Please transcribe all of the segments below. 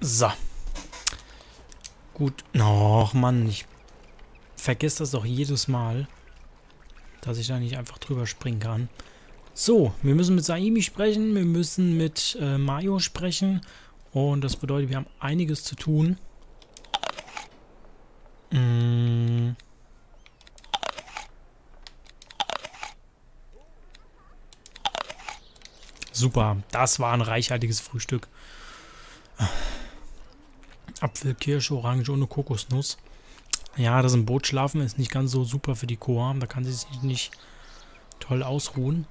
So. Gut. Och, Mann, ich vergesse das doch jedes Mal, dass ich da nicht einfach drüber springen kann. So, wir müssen mit Saimi sprechen, wir müssen mit äh, Mayo sprechen und das bedeutet, wir haben einiges zu tun. Mm. Super, das war ein reichhaltiges Frühstück. Apfel, Kirsche, Orange ohne Kokosnuss. Ja, das im Boot schlafen ist nicht ganz so super für die Koa. Da kann sie sich nicht toll ausruhen.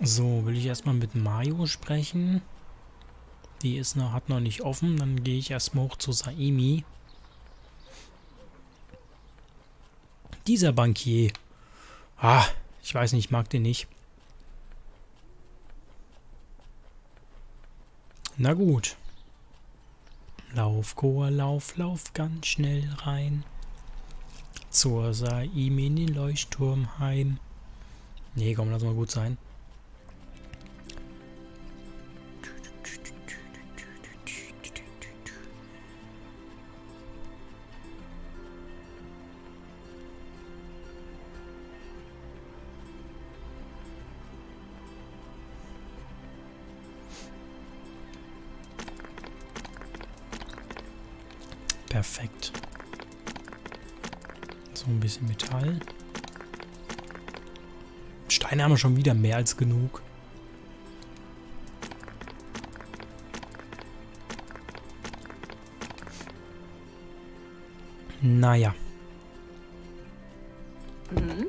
So, will ich erstmal mit Mayo sprechen. Die ist noch, hat noch nicht offen. Dann gehe ich erstmal hoch zu Saimi. Dieser Bankier. Ah, ich weiß nicht, ich mag den nicht. Na gut. Lauf, Chor, lauf, lauf ganz schnell rein. Zur Saimi in den Leuchtturm heim. Nee, komm, lass mal gut sein. Haben wir schon wieder mehr als genug. Naja. Mhm.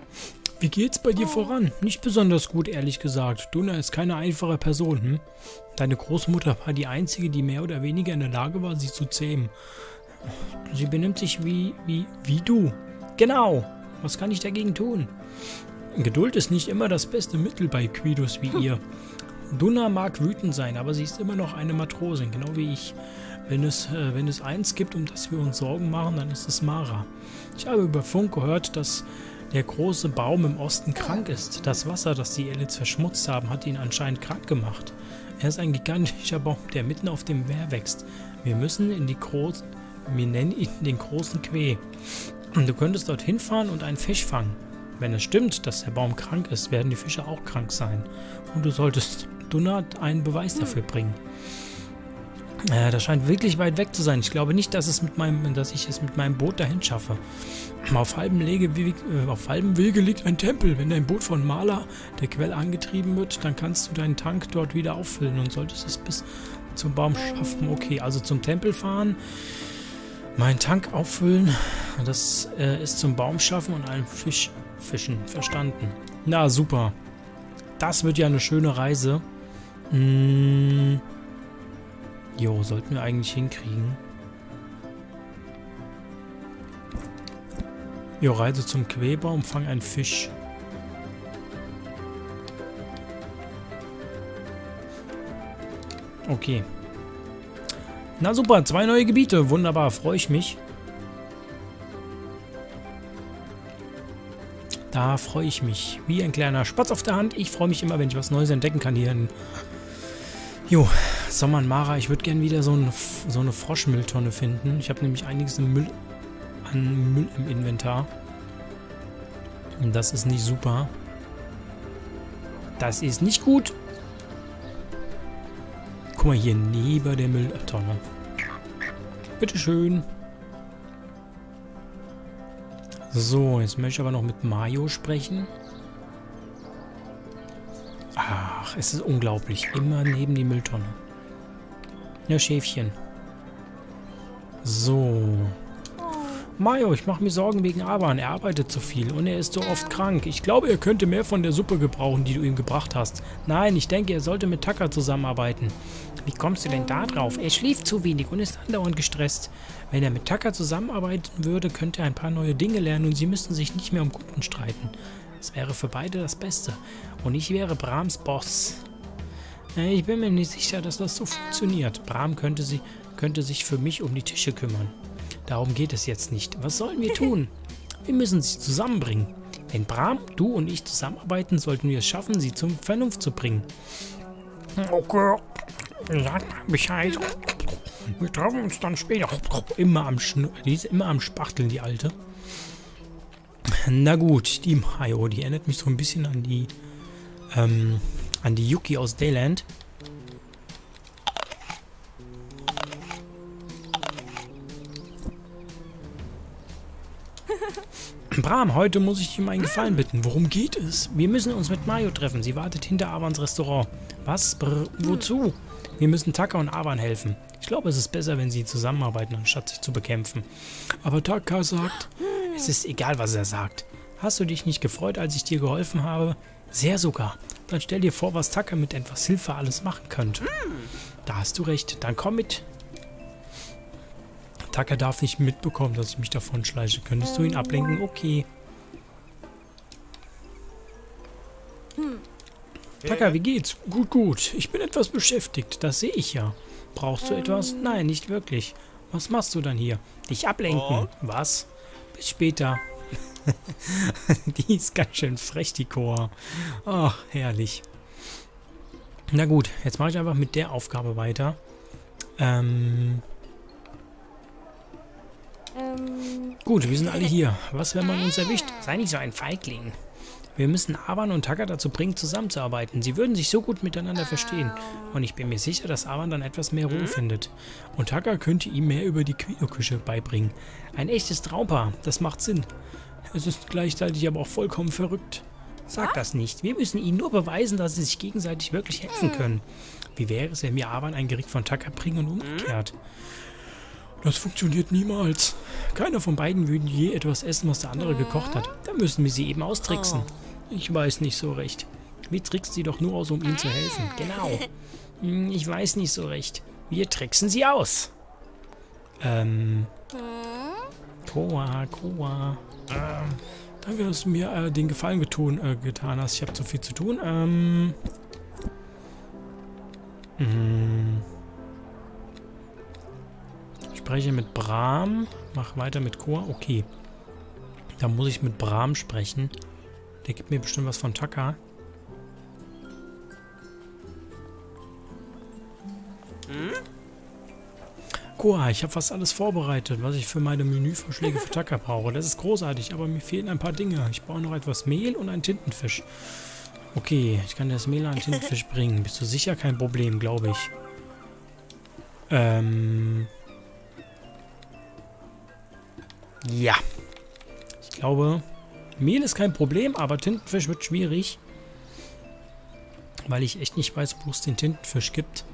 Wie geht's bei dir voran? Nicht besonders gut, ehrlich gesagt. Duna ist keine einfache Person, hm? Deine Großmutter war die einzige, die mehr oder weniger in der Lage war, sie zu zähmen. Sie benimmt sich wie, wie, wie du. Genau. Was kann ich dagegen tun? Geduld ist nicht immer das beste Mittel bei Quidus wie ihr. Duna mag wütend sein, aber sie ist immer noch eine Matrosin, genau wie ich. Wenn es, äh, wenn es eins gibt, um das wir uns Sorgen machen, dann ist es Mara. Ich habe über Funk gehört, dass der große Baum im Osten krank ist. Das Wasser, das die Elits verschmutzt haben, hat ihn anscheinend krank gemacht. Er ist ein gigantischer Baum, der mitten auf dem Meer wächst. Wir müssen in die große wir nennen ihn den großen Quee. Du könntest dorthin fahren und einen Fisch fangen. Wenn es stimmt, dass der Baum krank ist, werden die Fische auch krank sein. Und du solltest Donat einen Beweis dafür bringen. Äh, das scheint wirklich weit weg zu sein. Ich glaube nicht, dass, es mit meinem, dass ich es mit meinem Boot dahin schaffe. Auf halbem, Wege, äh, auf halbem Wege liegt ein Tempel. Wenn dein Boot von Maler, der Quell angetrieben wird, dann kannst du deinen Tank dort wieder auffüllen und solltest es bis zum Baum schaffen. Okay, also zum Tempel fahren. Mein Tank auffüllen, das äh, ist zum Baum schaffen und einen Fisch fischen. Verstanden. Na, super. Das wird ja eine schöne Reise. Hm. Jo, sollten wir eigentlich hinkriegen. Jo, Reise zum Quellbaum, fang einen Fisch. Okay. Na super, zwei neue Gebiete. Wunderbar, freue ich mich. Da freue ich mich. Wie ein kleiner Spatz auf der Hand. Ich freue mich immer, wenn ich was Neues entdecken kann hier in... Jo, Sommer und Mara. Ich würde gerne wieder so, ein, so eine Froschmülltonne finden. Ich habe nämlich einiges im Müll, an Müll im Inventar. Und das ist nicht super. Das ist nicht gut. Guck mal hier neben der Mülltonne. Bitteschön. So, jetzt möchte ich aber noch mit Mario sprechen. Ach, es ist unglaublich. Immer neben die Mülltonne. Ja, Schäfchen. So. Mayo, ich mache mir Sorgen wegen Aban. Er arbeitet zu viel und er ist so oft krank. Ich glaube, er könnte mehr von der Suppe gebrauchen, die du ihm gebracht hast. Nein, ich denke, er sollte mit Tucker zusammenarbeiten. Wie kommst du denn da drauf? Er schläft zu wenig und ist andauernd gestresst. Wenn er mit Tucker zusammenarbeiten würde, könnte er ein paar neue Dinge lernen und sie müssten sich nicht mehr um Kunden streiten. Das wäre für beide das Beste. Und ich wäre Brahms Boss. Ich bin mir nicht sicher, dass das so funktioniert. Bram könnte, sie, könnte sich für mich um die Tische kümmern. Darum geht es jetzt nicht. Was sollen wir tun? Wir müssen sie zusammenbringen. Wenn Bram, du und ich zusammenarbeiten, sollten wir es schaffen, sie zum Vernunft zu bringen. Okay. Sag mal Bescheid. Wir treffen uns dann später. Immer am Schn die ist immer am Spachteln, die Alte. Na gut, die Mayo, die erinnert mich so ein bisschen an die ähm, an die Yuki aus Dayland. Bram, heute muss ich dich um einen Gefallen bitten. Worum geht es? Wir müssen uns mit Mayo treffen. Sie wartet hinter Avans Restaurant. Was? Brr, wozu? Wir müssen Taka und Avan helfen. Ich glaube, es ist besser, wenn sie zusammenarbeiten, anstatt sich zu bekämpfen. Aber Taka sagt... Es ist egal, was er sagt. Hast du dich nicht gefreut, als ich dir geholfen habe? Sehr sogar. Dann stell dir vor, was Taka mit etwas Hilfe alles machen könnte. Da hast du recht. Dann komm mit. Taka darf nicht mitbekommen, dass ich mich davon schleiche. Könntest du ihn ablenken? Okay. Taka, wie geht's? Gut, gut. Ich bin etwas beschäftigt. Das sehe ich ja. Brauchst du etwas? Nein, nicht wirklich. Was machst du dann hier? Dich ablenken. Was? Bis später. die ist ganz schön frech, die Chor. Ach, herrlich. Na gut, jetzt mache ich einfach mit der Aufgabe weiter. Ähm... Ähm. Gut, wir sind alle hier. Was, wenn man uns erwischt? Sei nicht so ein Feigling. Wir müssen Avan und Taka dazu bringen, zusammenzuarbeiten. Sie würden sich so gut miteinander verstehen. Und ich bin mir sicher, dass Avan dann etwas mehr Ruhe findet. Und Taka könnte ihm mehr über die Quino-Küche beibringen. Ein echtes Traumpaar. Das macht Sinn. Es ist gleichzeitig aber auch vollkommen verrückt. Sag das nicht. Wir müssen ihnen nur beweisen, dass sie sich gegenseitig wirklich helfen können. Wie wäre es, wenn wir Avan ein Gericht von Taka bringen und umgekehrt? Das funktioniert niemals. Keiner von beiden würde je etwas essen, was der andere gekocht hat. Da müssen wir sie eben austricksen. Ich weiß nicht so recht. Wir tricksen sie doch nur aus, um ihnen zu helfen. Genau. Hm, ich weiß nicht so recht. Wir tricksen sie aus. Ähm. Koa, Koa. Ähm. Danke, dass du mir äh, den Gefallen getun, äh, getan hast. Ich habe zu viel zu tun. Ähm. Hm. Spreche mit Bram. Mach weiter mit Chor. Okay. Da muss ich mit Bram sprechen. Der gibt mir bestimmt was von Taka. Hm? Koa, ich habe fast alles vorbereitet, was ich für meine Menüvorschläge für Taka brauche. Das ist großartig, aber mir fehlen ein paar Dinge. Ich brauche noch etwas Mehl und einen Tintenfisch. Okay, ich kann das Mehl an den Tintenfisch bringen. Bist du sicher? Kein Problem, glaube ich. Ähm... Ja. Ich glaube, Mehl ist kein Problem, aber Tintenfisch wird schwierig. Weil ich echt nicht weiß, wo es den Tintenfisch gibt.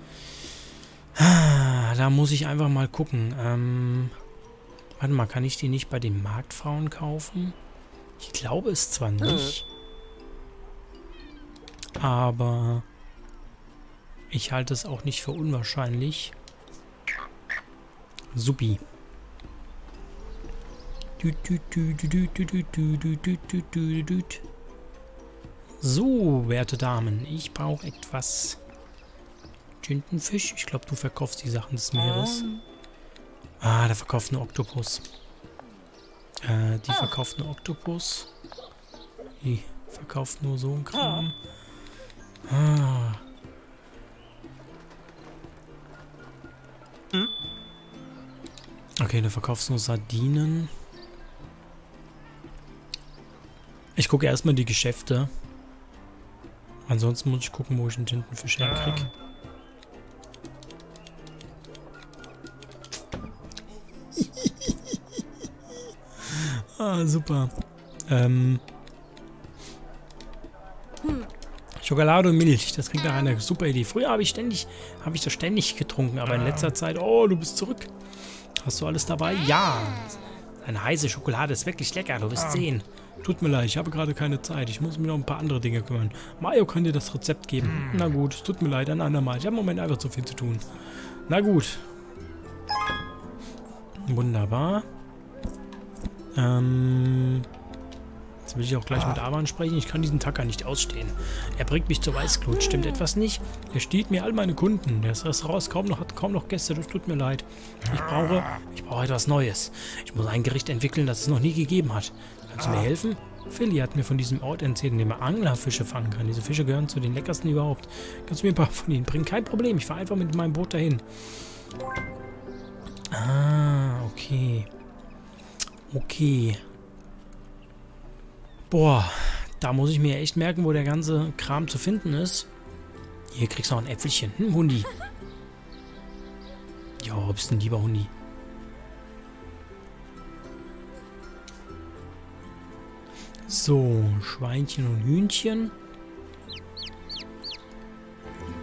Da muss ich einfach mal gucken. Ähm, warte mal, kann ich die nicht bei den Marktfrauen kaufen? Ich glaube es zwar nicht. Aber ich halte es auch nicht für unwahrscheinlich. Supi. So, werte Damen, ich brauche etwas Tintenfisch. Ich glaube, du verkaufst die Sachen des Meeres. Ah, der verkauft nur Oktopus. Äh, die verkauft nur Oktopus. Die verkauft nur so ein Kram. Ah. Okay, du verkaufst nur Sardinen. Ich gucke erstmal die Geschäfte. Ansonsten muss ich gucken, wo ich einen Tintenfisch herkriege. ah, super. Ähm. Schokolade und Milch, das klingt nach einer super Idee. Früher habe ich ständig, habe ich das ständig getrunken, aber in letzter Zeit, oh, du bist zurück. Hast du alles dabei? Ja. Eine heiße Schokolade ist wirklich lecker, du wirst sehen. Tut mir leid, ich habe gerade keine Zeit. Ich muss mich noch ein paar andere Dinge kümmern. Mario kann dir das Rezept geben. Hm. Na gut, es tut mir leid, ein andermal. Ich habe im Moment einfach zu viel zu tun. Na gut. Wunderbar. Ähm... Jetzt will ich auch gleich mit Avan sprechen. Ich kann diesen Tacker nicht ausstehen. Er bringt mich zur Weißglut. Stimmt etwas nicht? Er stiehlt mir all meine Kunden. Das Restaurant kaum noch, hat kaum noch Gäste. Das tut mir leid. Ich brauche, ich brauche etwas Neues. Ich muss ein Gericht entwickeln, das es noch nie gegeben hat. Kannst du mir helfen? Philly hat mir von diesem Ort erzählt, in dem er Anglerfische fangen kann. Diese Fische gehören zu den leckersten überhaupt. Kannst du mir ein paar von ihnen bringen? Kein Problem, ich fahre einfach mit meinem Boot dahin. Ah, okay. Okay. Boah, da muss ich mir echt merken, wo der ganze Kram zu finden ist. Hier kriegst du noch ein Äpfelchen. Hm, Hundi. Ja, bist ein lieber Hundi. So, Schweinchen und Hühnchen.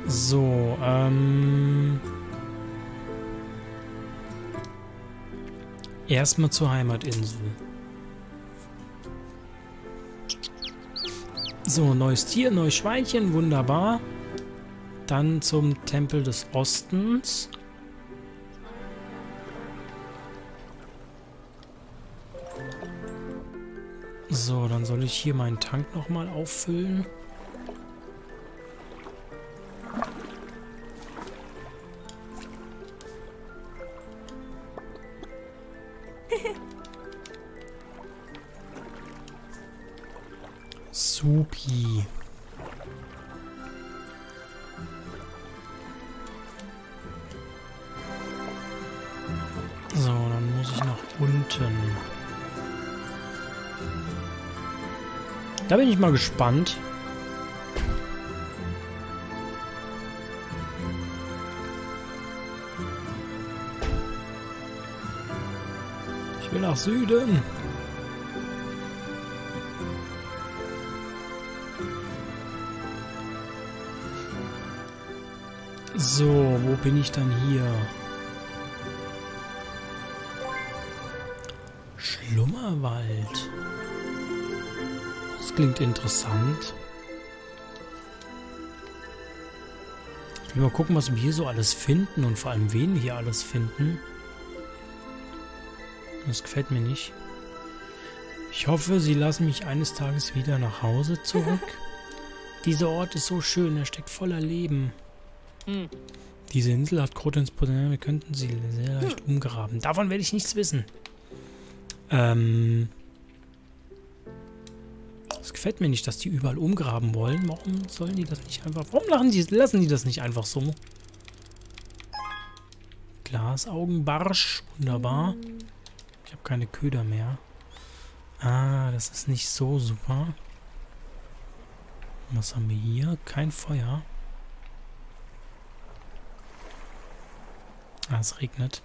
So, ähm... Erstmal zur Heimatinsel. So, neues Tier, neues Schweinchen, wunderbar. Dann zum Tempel des Ostens. So, dann soll ich hier meinen Tank nochmal auffüllen. Ich mal gespannt. Ich will nach Süden. So, wo bin ich dann hier? Klingt interessant. Ich will mal gucken, was wir hier so alles finden und vor allem wen wir hier alles finden. Das gefällt mir nicht. Ich hoffe, sie lassen mich eines Tages wieder nach Hause zurück. Dieser Ort ist so schön, er steckt voller Leben. Hm. Diese Insel hat Krotens Potenzial, wir könnten sie sehr leicht hm. umgraben. Davon werde ich nichts wissen. Ähm... Es gefällt mir nicht, dass die überall umgraben wollen. Warum sollen die das nicht einfach... Warum lachen die, lassen die das nicht einfach so? Glasaugenbarsch. Wunderbar. Ich habe keine Köder mehr. Ah, das ist nicht so super. Was haben wir hier? Kein Feuer. Ah, es regnet.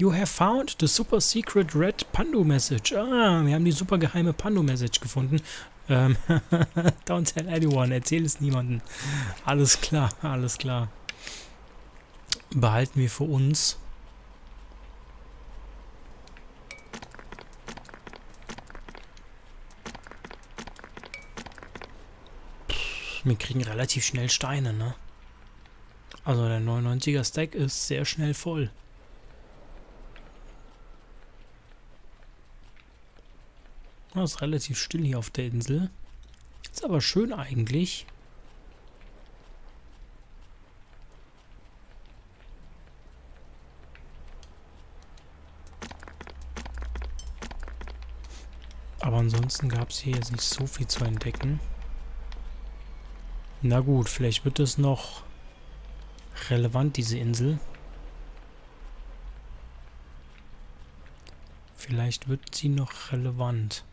You have found the super secret red Pandu message. Ah, wir haben die super geheime Pandu message gefunden. Ähm, don't tell anyone, erzähl es niemandem. Alles klar, alles klar. Behalten wir für uns. wir kriegen relativ schnell Steine, ne? Also der 99er Stack ist sehr schnell voll. Es ist relativ still hier auf der Insel. Ist aber schön eigentlich. Aber ansonsten gab es hier jetzt nicht so viel zu entdecken. Na gut, vielleicht wird es noch relevant, diese Insel. Vielleicht wird sie noch relevant.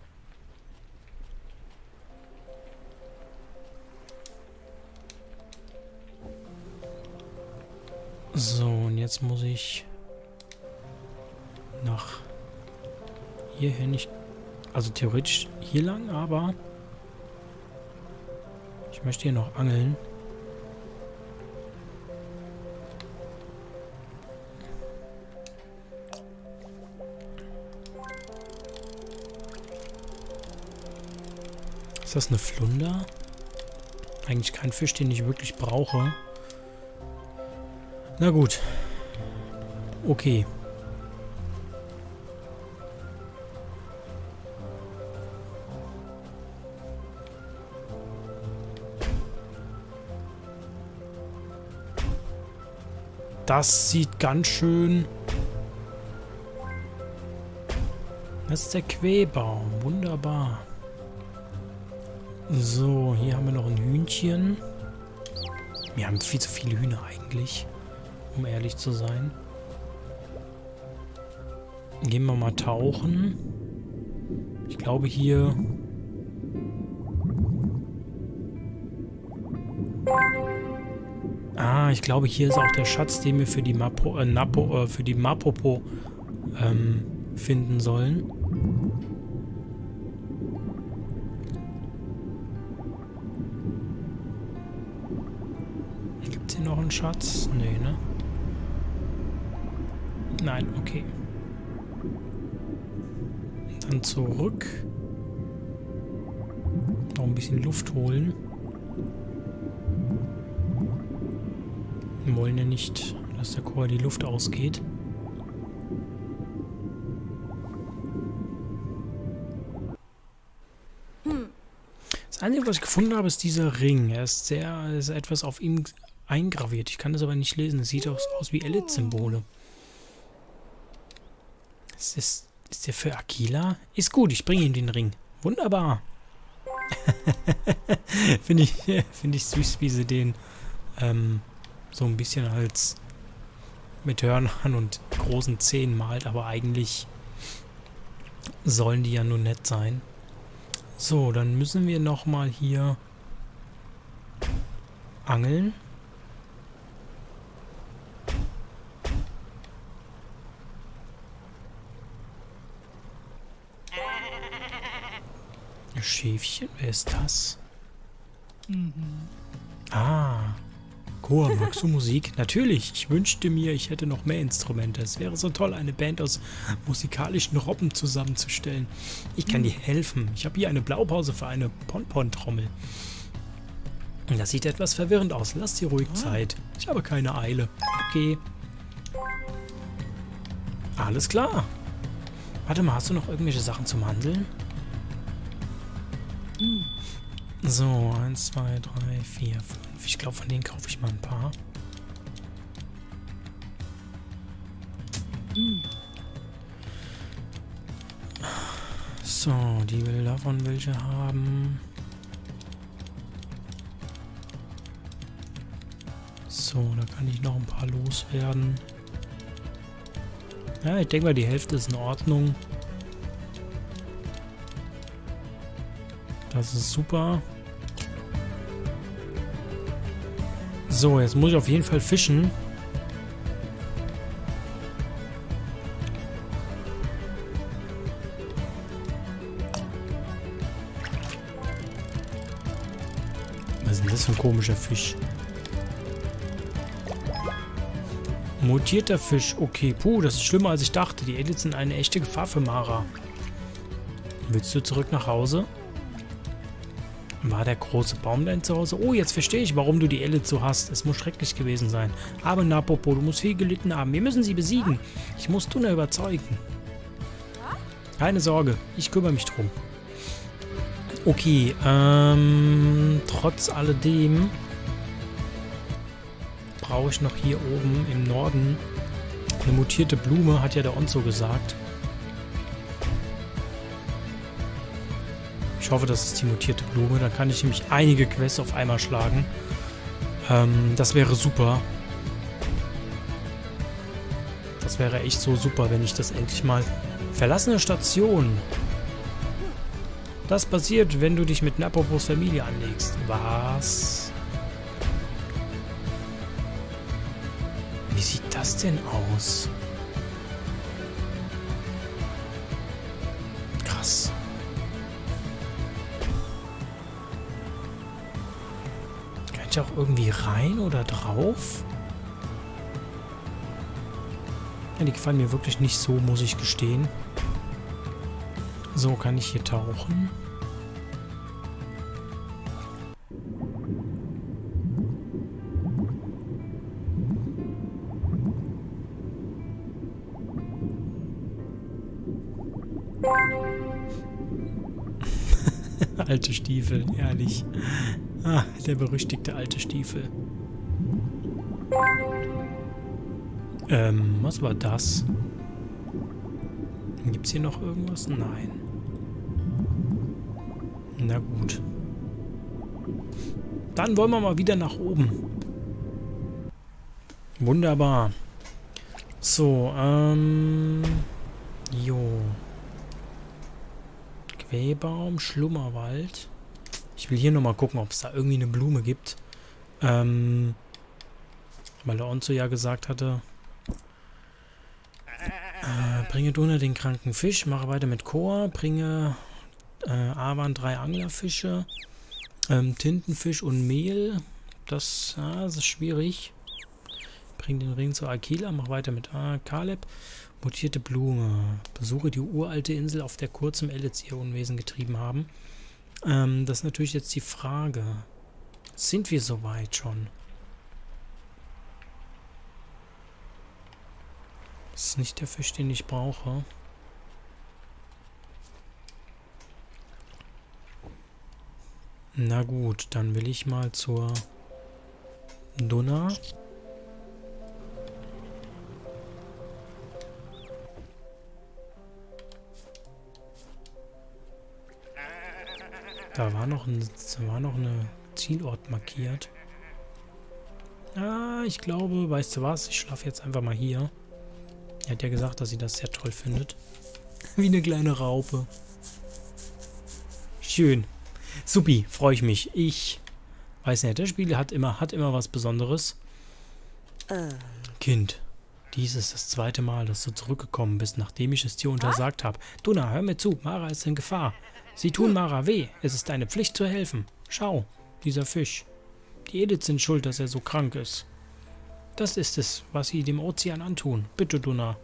So, und jetzt muss ich nach hierher nicht... Also theoretisch hier lang, aber ich möchte hier noch angeln. Ist das eine Flunder? Eigentlich kein Fisch, den ich wirklich brauche. Na gut. Okay. Das sieht ganz schön Das ist der Quäbaum. Wunderbar. So, hier haben wir noch ein Hühnchen. Wir haben viel zu viele Hühner eigentlich, um ehrlich zu sein. Gehen wir mal tauchen. Ich glaube hier... Ah, ich glaube hier ist auch der Schatz, den wir für die Mapo, äh, Napo, äh, für die Mapopo ähm, finden sollen. Gibt es hier noch einen Schatz? Nee, ne? Nein, okay. Dann zurück. Noch ein bisschen Luft holen. Wir wollen ja nicht, dass der Chor die Luft ausgeht. Das Einzige, was ich gefunden habe, ist dieser Ring. Er ist sehr, ist etwas auf ihm eingraviert. Ich kann das aber nicht lesen. Es sieht aus, aus wie Elite-Symbole. Ist, das, ist der für Aquila? Ist gut, ich bringe ihm den Ring. Wunderbar. Finde ich, find ich süß, wie sie den ähm, so ein bisschen als mit Hörnern und großen Zähnen malt, aber eigentlich sollen die ja nur nett sein. So, dann müssen wir nochmal hier angeln. Schäfchen, wer ist das? Mhm. Ah. Chor, magst du Musik? Natürlich. Ich wünschte mir, ich hätte noch mehr Instrumente. Es wäre so toll, eine Band aus musikalischen Robben zusammenzustellen. Ich kann dir helfen. Ich habe hier eine Blaupause für eine Ponpon-Trommel. Das sieht etwas verwirrend aus. Lass dir ruhig Zeit. Ich habe keine Eile. Okay. Alles klar. Warte mal, hast du noch irgendwelche Sachen zum Handeln? So, 1, 2, 3, 4, 5. Ich glaube, von denen kaufe ich mal ein paar. So, die will davon welche haben. So, da kann ich noch ein paar loswerden. Ja, ich denke mal, die Hälfte ist in Ordnung. Das ist super. So, jetzt muss ich auf jeden Fall fischen. Was ist denn das für ein komischer Fisch? Mutierter Fisch. Okay, puh, das ist schlimmer als ich dachte. Die Aliens sind eine echte Gefahr für Mara. Willst du zurück nach Hause? War der große Baum dein Zuhause? Oh, jetzt verstehe ich, warum du die Elle so hast. Es muss schrecklich gewesen sein. Aber Napopo, du musst viel gelitten haben. Wir müssen sie besiegen. Ich muss Tuna überzeugen. Keine Sorge, ich kümmere mich drum. Okay, ähm, trotz alledem brauche ich noch hier oben im Norden eine mutierte Blume, hat ja der Onzo gesagt. Ich hoffe, das ist die mutierte Blume. Dann kann ich nämlich einige Quests auf einmal schlagen. Ähm, das wäre super. Das wäre echt so super, wenn ich das endlich mal... Verlassene Station. Das passiert, wenn du dich mit Napopos Familie anlegst. Was? Wie sieht das denn aus? Ich auch irgendwie rein oder drauf? Ja, die gefallen mir wirklich nicht so, muss ich gestehen. So, kann ich hier tauchen? Alte Stiefel, ehrlich. Ah, der berüchtigte alte Stiefel. Ähm, was war das? Gibt es hier noch irgendwas? Nein. Na gut. Dann wollen wir mal wieder nach oben. Wunderbar. So, ähm... Jo. Quäbaum, Schlummerwald. Ich will hier nochmal gucken, ob es da irgendwie eine Blume gibt. Ähm... Weil der Onzo ja gesagt hatte... Äh, bringe Duna den kranken Fisch, mache weiter mit Chor, bringe äh, Avan drei Anglerfische, ähm, Tintenfisch und Mehl. Das, ja, das ist schwierig. Bring den Ring zu Akila, mach weiter mit ah, Kaleb. Mutierte Blume. Besuche die uralte Insel, auf der kurzem Ellets ihr Unwesen getrieben haben. Ähm, das ist natürlich jetzt die Frage. Sind wir soweit schon? Das ist nicht der Fisch, den ich brauche. Na gut, dann will ich mal zur Dunna. Da war noch ein, da war noch eine Zielort markiert. Ah, ich glaube, weißt du was? Ich schlafe jetzt einfach mal hier. Er hat ja gesagt, dass sie das sehr toll findet. Wie eine kleine Raupe. Schön. Supi, freue ich mich. Ich weiß nicht, das Spiel hat immer, hat immer was Besonderes. Kind, dies ist das zweite Mal, dass du zurückgekommen bist, nachdem ich es dir untersagt habe. Duna, hör mir zu, Mara ist in Gefahr. Sie tun Mara weh. Es ist deine Pflicht zu helfen. Schau, dieser Fisch. Die Edith sind schuld, dass er so krank ist. Das ist es, was sie dem Ozean antun. Bitte, Duna.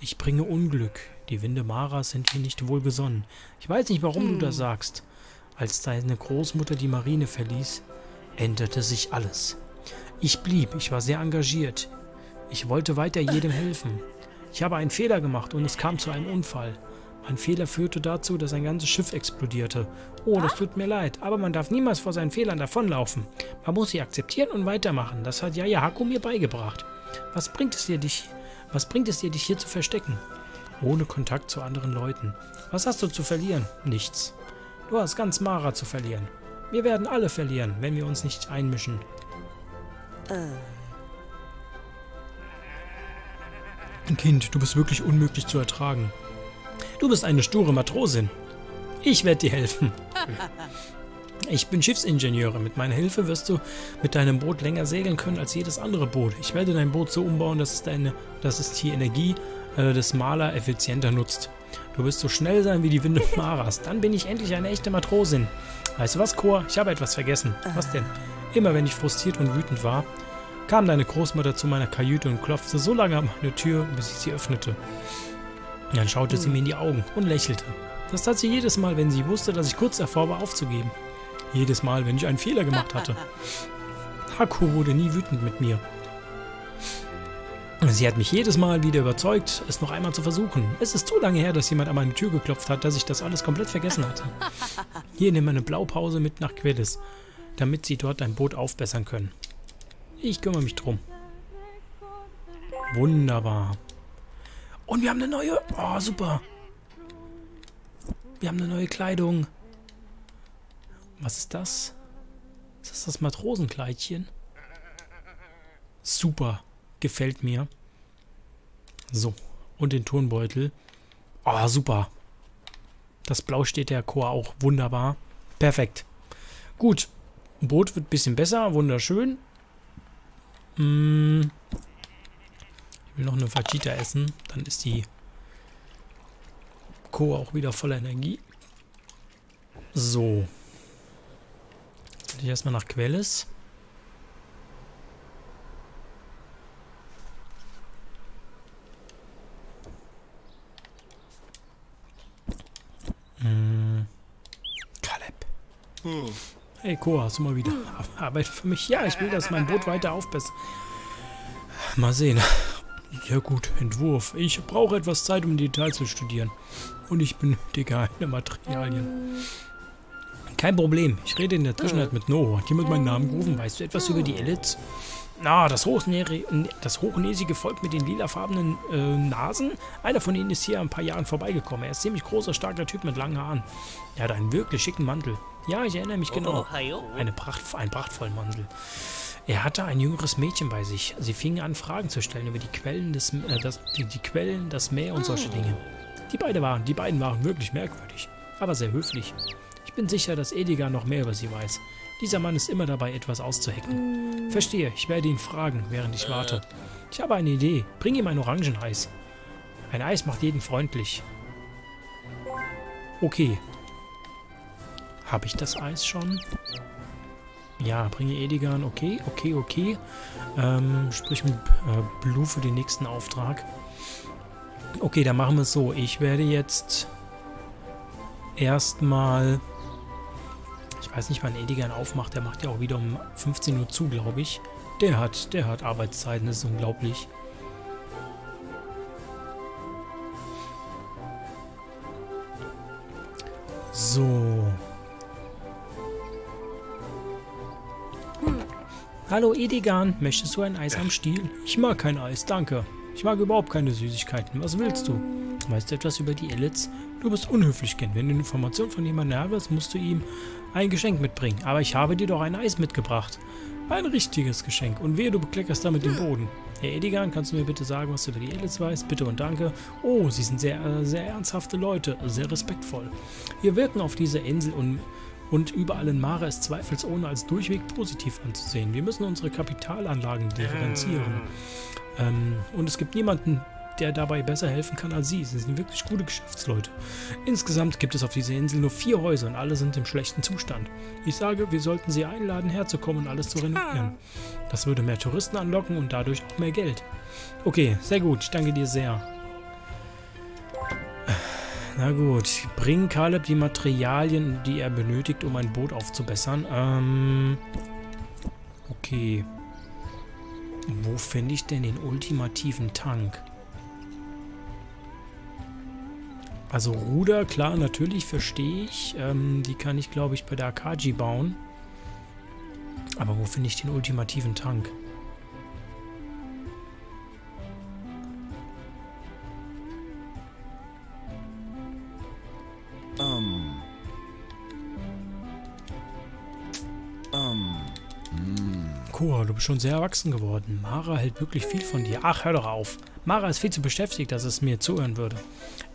Ich bringe Unglück. Die Winde Maras sind mir nicht wohlgesonnen. Ich weiß nicht, warum hm. du das sagst. Als deine Großmutter die Marine verließ, änderte sich alles. Ich blieb, ich war sehr engagiert. Ich wollte weiter jedem helfen. Ich habe einen Fehler gemacht und es kam zu einem Unfall. Ein Fehler führte dazu, dass ein ganzes Schiff explodierte. Oh, das tut mir leid, aber man darf niemals vor seinen Fehlern davonlaufen. Man muss sie akzeptieren und weitermachen. Das hat Yaya Haku mir beigebracht. Was bringt es dir, dich, was bringt es dir, dich hier zu verstecken? Ohne Kontakt zu anderen Leuten. Was hast du zu verlieren? Nichts. Du hast ganz Mara zu verlieren. Wir werden alle verlieren, wenn wir uns nicht einmischen. Kind, du bist wirklich unmöglich zu ertragen. Du bist eine sture Matrosin. Ich werde dir helfen. Ich bin Schiffsingenieur. Mit meiner Hilfe wirst du mit deinem Boot länger segeln können als jedes andere Boot. Ich werde dein Boot so umbauen, dass es, deine, dass es die Energie äh, des Maler effizienter nutzt. Du wirst so schnell sein wie die Winde Maras. Dann bin ich endlich eine echte Matrosin. Weißt du was, Chor? Ich habe etwas vergessen. Was denn? Immer wenn ich frustriert und wütend war, kam deine Großmutter zu meiner Kajüte und klopfte so lange an meine Tür, bis ich sie öffnete. Dann schaute sie mir in die Augen und lächelte. Das tat sie jedes Mal, wenn sie wusste, dass ich kurz davor war aufzugeben. Jedes Mal, wenn ich einen Fehler gemacht hatte. Haku wurde nie wütend mit mir. Sie hat mich jedes Mal wieder überzeugt, es noch einmal zu versuchen. Es ist zu lange her, dass jemand an meine Tür geklopft hat, dass ich das alles komplett vergessen hatte. Hier nimm eine Blaupause mit nach Quellis, damit sie dort ein Boot aufbessern können. Ich kümmere mich drum. Wunderbar. Und wir haben eine neue... Oh, super. Wir haben eine neue Kleidung. Was ist das? Ist das das Matrosenkleidchen? Super. Gefällt mir. So. Und den Turnbeutel. Oh, super. Das Blau steht der Chor auch wunderbar. Perfekt. Gut. Boot wird ein bisschen besser. Wunderschön. Hm will noch eine Fajita essen. Dann ist die Co. auch wieder voller Energie. So. Jetzt ich erstmal nach Quellis. Hm. Kaleb. Hm. Hey, Ko, hast du mal wieder Arbeit für mich? Ja, ich will, dass mein Boot weiter aufbessert. Mal sehen. Sehr gut, Entwurf. Ich brauche etwas Zeit, um die Details zu studieren. Und ich benötige eine Materialien. Kein Problem. Ich rede in der Zwischenzeit mit Noah. Hat jemand meinen Namen gerufen? Weißt du etwas über die Elits? Ah, das, das hochnäsige Volk mit den lilafarbenen äh, Nasen. Einer von ihnen ist hier ein paar Jahren vorbeigekommen. Er ist ziemlich großer, starker Typ mit langen Haaren. Er hat einen wirklich schicken Mantel. Ja, ich erinnere mich genau. Eine Pracht, einen prachtvollen Mantel. Er hatte ein jüngeres Mädchen bei sich. Sie fingen an, Fragen zu stellen über die Quellen, des, äh, das, die, die Quellen, das Meer und solche Dinge. Die, beide waren, die beiden waren wirklich merkwürdig, aber sehr höflich. Ich bin sicher, dass Ediga noch mehr über sie weiß. Dieser Mann ist immer dabei, etwas auszuhecken. Verstehe, ich werde ihn fragen, während ich warte. Ich habe eine Idee. Bring ihm ein Orangeneis. Ein Eis macht jeden freundlich. Okay. Habe ich das Eis schon? Ja, bringe Edigan. Okay, okay, okay. Ähm, sprich mit äh, Blue für den nächsten Auftrag. Okay, dann machen wir es so. Ich werde jetzt erstmal ich weiß nicht, wann Edigan aufmacht. Der macht ja auch wieder um 15 Uhr zu, glaube ich. Der hat, der hat Arbeitszeiten, das ist unglaublich. So. Hallo Edigan, möchtest du ein Eis am Stiel? Ich mag kein Eis, danke. Ich mag überhaupt keine Süßigkeiten. Was willst du? Weißt du etwas über die Elits? Du bist unhöflich, Ken. Wenn du Informationen von jemandem erhältst, musst du ihm ein Geschenk mitbringen. Aber ich habe dir doch ein Eis mitgebracht. Ein richtiges Geschenk. Und wehe, du bekleckerst damit den Boden. Herr Edigan, kannst du mir bitte sagen, was du über die Elits weißt? Bitte und danke. Oh, sie sind sehr, äh, sehr ernsthafte Leute. Sehr respektvoll. Wir wirken auf dieser Insel und, und überall in Mara ist zweifelsohne als durchweg positiv anzusehen. Wir müssen unsere Kapitalanlagen differenzieren. Ähm, und es gibt niemanden, der dabei besser helfen kann als sie. Sie sind wirklich gute Geschäftsleute. Insgesamt gibt es auf dieser Insel nur vier Häuser und alle sind im schlechten Zustand. Ich sage, wir sollten sie einladen, herzukommen und alles zu renovieren. Das würde mehr Touristen anlocken und dadurch auch mehr Geld. Okay, sehr gut. Ich danke dir sehr. Na gut, bring Caleb die Materialien, die er benötigt, um ein Boot aufzubessern. Ähm, okay. Wo finde ich denn den ultimativen Tank? Also Ruder, klar, natürlich, verstehe ich. Ähm, die kann ich, glaube ich, bei der Akaji bauen. Aber wo finde ich den ultimativen Tank? Cora, du bist schon sehr erwachsen geworden. Mara hält wirklich viel von dir. Ach, hör doch auf. Mara ist viel zu beschäftigt, dass es mir zuhören würde.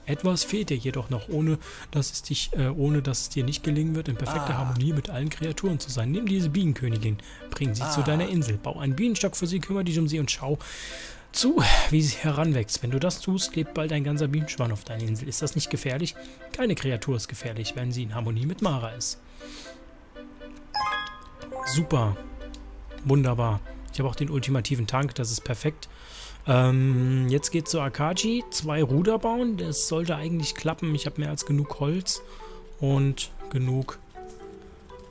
Etwas fehlt dir jedoch noch, ohne dass es dich, äh, ohne dass es dir nicht gelingen wird, in perfekter ah. Harmonie mit allen Kreaturen zu sein. Nimm diese Bienenkönigin, bring sie ah. zu deiner Insel, bau einen Bienenstock für sie, kümmere dich um sie und schau zu, wie sie heranwächst. Wenn du das tust, lebt bald ein ganzer Bienenschwarm auf deiner Insel. Ist das nicht gefährlich? Keine Kreatur ist gefährlich, wenn sie in Harmonie mit Mara ist. Super. Wunderbar. Ich habe auch den ultimativen Tank, das ist perfekt. Ähm, jetzt geht zu Akaji. Zwei Ruder bauen. Das sollte eigentlich klappen. Ich habe mehr als genug Holz und genug...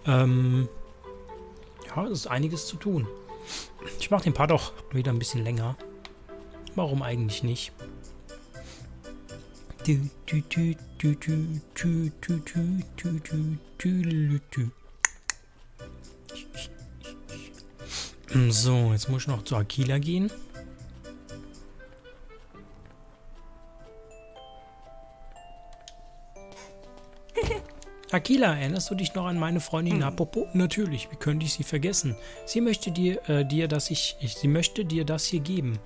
Ähm, ja, es ist einiges zu tun. Ich mache den Part auch wieder ein bisschen länger. Warum eigentlich nicht? So, jetzt muss ich noch zu Akila gehen. Akila, erinnerst du dich noch an meine Freundin hm. Napopo? Natürlich, wie könnte ich sie vergessen? Sie möchte dir, äh, dir, dass ich, ich, sie möchte dir das hier geben.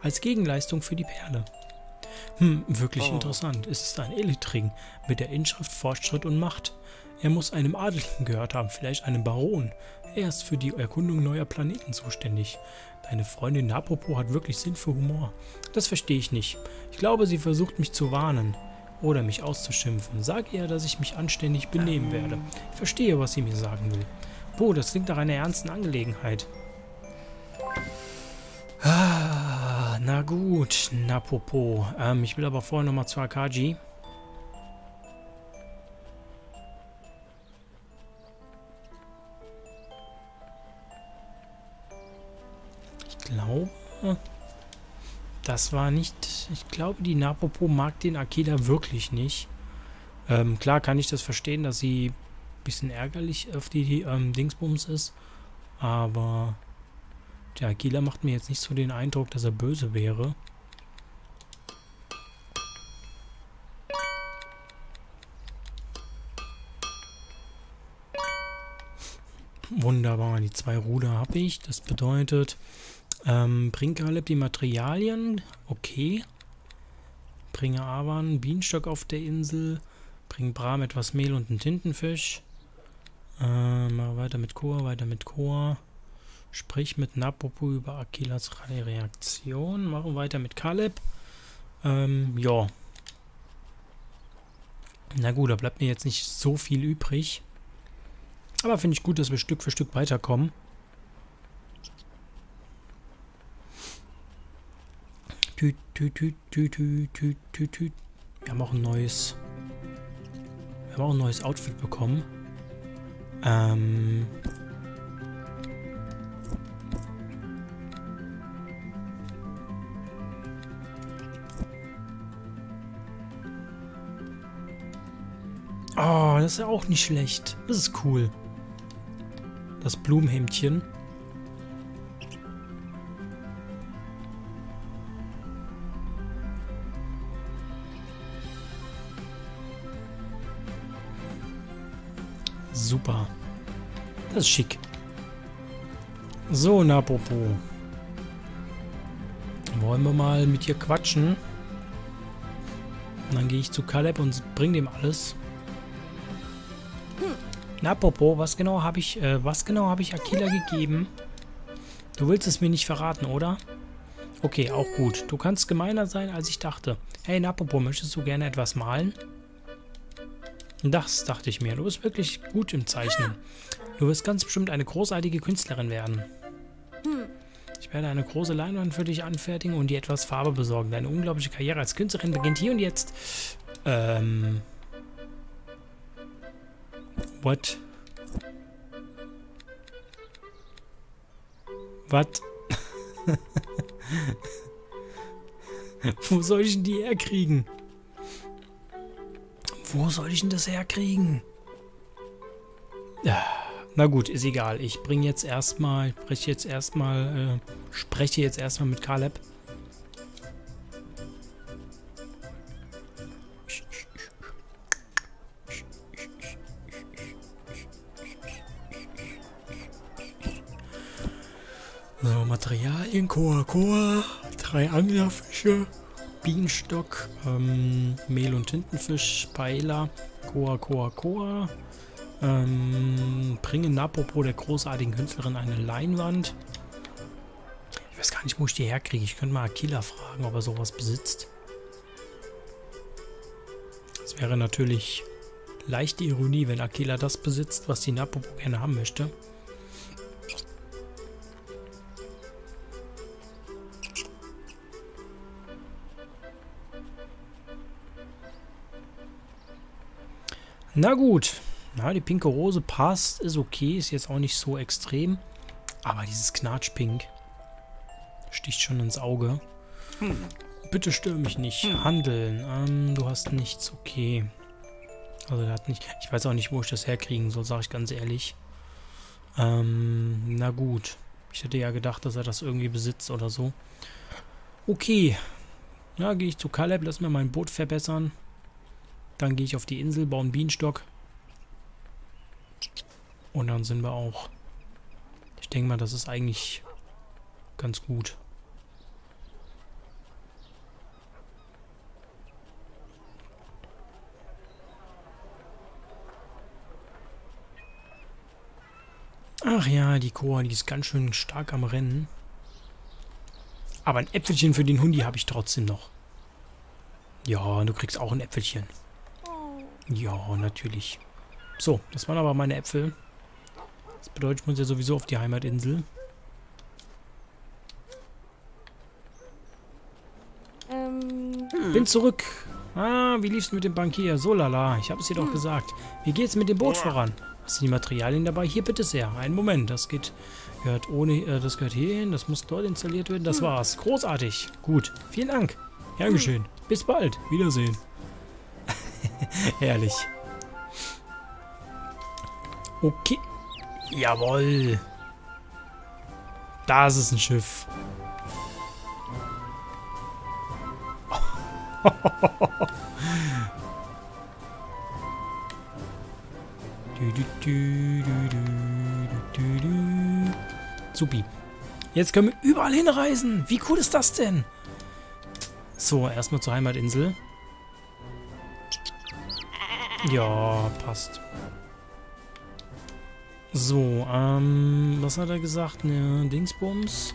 Als Gegenleistung für die Perle. Hm, wirklich oh. interessant. Es ist ein Elitring mit der Inschrift Fortschritt und Macht. Er muss einem Adeligen gehört haben, vielleicht einem Baron. Er ist für die Erkundung neuer Planeten zuständig. Deine Freundin Napopo hat wirklich Sinn für Humor. Das verstehe ich nicht. Ich glaube, sie versucht mich zu warnen oder mich auszuschimpfen. Sag ihr, dass ich mich anständig benehmen werde. Ich verstehe, was sie mir sagen will. Boah, das klingt nach einer ernsten Angelegenheit. Ah, na gut, Napopo. Ähm, ich will aber vorher nochmal zu Akaji. Das war nicht... Ich glaube, die Napopo mag den Akeda wirklich nicht. Ähm, klar kann ich das verstehen, dass sie ein bisschen ärgerlich auf die, ähm, Dingsbums ist. Aber Der Aquila macht mir jetzt nicht so den Eindruck, dass er böse wäre. Wunderbar, die zwei Ruder habe ich. Das bedeutet, ähm, bring Kaleb die Materialien. Okay. Bringe Avan Bienenstock auf der Insel. Bring Bram etwas Mehl und einen Tintenfisch. Ähm, weiter mit Chor, weiter mit Chor. Sprich mit Napopo über Akilas Reaktion. Machen weiter mit Kaleb. Ähm, ja. Na gut, da bleibt mir jetzt nicht so viel übrig. Aber finde ich gut, dass wir Stück für Stück weiterkommen. Tüt. Wir haben auch ein neues... Wir haben auch ein neues Outfit bekommen. Ähm... Oh, das ist ja auch nicht schlecht. Das ist cool. Das Blumenhemdchen. Super. Das ist schick. So, Napopo. Wollen wir mal mit dir quatschen? Und dann gehe ich zu Caleb und bring dem alles. Na, Popo, was genau habe ich, äh, was genau habe ich Akila gegeben? Du willst es mir nicht verraten, oder? Okay, auch gut. Du kannst gemeiner sein, als ich dachte. Hey, Napopo, möchtest du gerne etwas malen? Das dachte ich mir. Du bist wirklich gut im Zeichnen. Du wirst ganz bestimmt eine großartige Künstlerin werden. Ich werde eine große Leinwand für dich anfertigen und dir etwas Farbe besorgen. Deine unglaubliche Karriere als Künstlerin beginnt hier und jetzt. Ähm... What? Was? Wo soll ich denn die herkriegen? Wo soll ich denn das herkriegen? Na gut, ist egal. Ich bringe jetzt erstmal, spreche jetzt erstmal, äh, spreche jetzt erstmal mit Caleb. So, Materialien, Koa Koa, drei Anglerfische, Bienenstock, ähm, Mehl- und Tintenfisch, Beiler, Koa Koa Koa, ähm, bringe Napopo der großartigen Künstlerin eine Leinwand. Ich weiß gar nicht, wo ich die herkriege. Ich könnte mal Akila fragen, ob er sowas besitzt. Das wäre natürlich leichte Ironie, wenn Akila das besitzt, was die Napopo gerne haben möchte. Na gut. Na, die pinke Rose passt, ist okay, ist jetzt auch nicht so extrem. Aber dieses Knatschpink sticht schon ins Auge. Hm. Bitte stör mich nicht. Hm. Handeln. Ähm, du hast nichts, okay. Also der hat nicht. Ich weiß auch nicht, wo ich das herkriegen soll, sage ich ganz ehrlich. Ähm, na gut. Ich hätte ja gedacht, dass er das irgendwie besitzt oder so. Okay. Na, gehe ich zu Caleb, lass mir mein Boot verbessern. Dann gehe ich auf die Insel, baue einen Bienenstock. Und dann sind wir auch. Ich denke mal, das ist eigentlich ganz gut. Ach ja, die Koa, die ist ganz schön stark am Rennen. Aber ein Äpfelchen für den Hundi habe ich trotzdem noch. Ja, du kriegst auch ein Äpfelchen. Ja, natürlich. So, das waren aber meine Äpfel. Das bedeutet, ich muss ja sowieso auf die Heimatinsel. Ähm. Bin zurück. Ah, wie lief's mit dem Bankier? So lala, ich habe es dir doch hm. gesagt. Wie geht's mit dem Boot ja. voran? Hast du die Materialien dabei? Hier bitte sehr. Einen Moment, das geht gehört ohne äh, das gehört hierhin, das muss dort installiert werden. Das hm. war's. Großartig. Gut. Vielen Dank. Dankeschön. Hm. Bis bald. Wiedersehen. Herrlich. Okay. Jawoll. Das ist ein Schiff. Supi. Jetzt können wir überall hinreisen. Wie cool ist das denn? So, erstmal zur Heimatinsel. Ja, passt. So, ähm, was hat er gesagt? Ne, Dingsbums.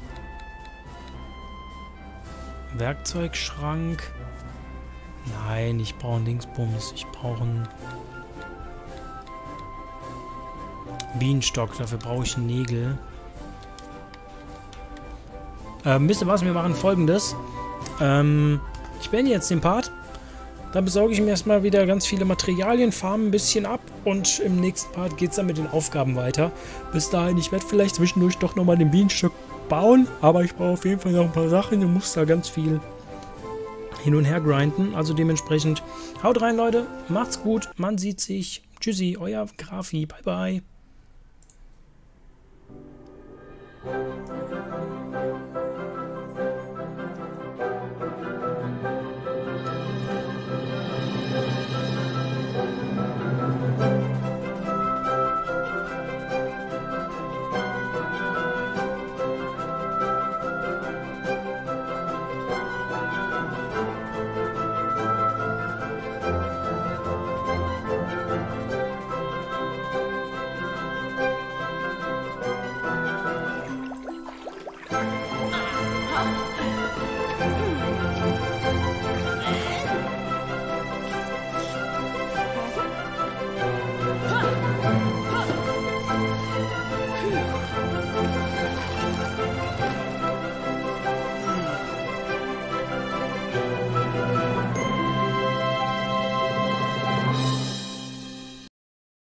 Werkzeugschrank. Nein, ich brauche einen Dingsbums. Ich brauche einen Bienenstock. Dafür brauche ich Nägel. Ähm, wisst ihr was? Wir machen folgendes. Ähm, ich beende jetzt den Part. Dann besorge ich mir erstmal wieder ganz viele Materialien, farme ein bisschen ab und im nächsten Part geht es dann mit den Aufgaben weiter. Bis dahin, ich werde vielleicht zwischendurch doch nochmal den Bienenstock bauen, aber ich brauche auf jeden Fall noch ein paar Sachen und muss da ganz viel hin und her grinden. Also dementsprechend, haut rein, Leute, macht's gut, man sieht sich. Tschüssi, euer Grafi, bye bye.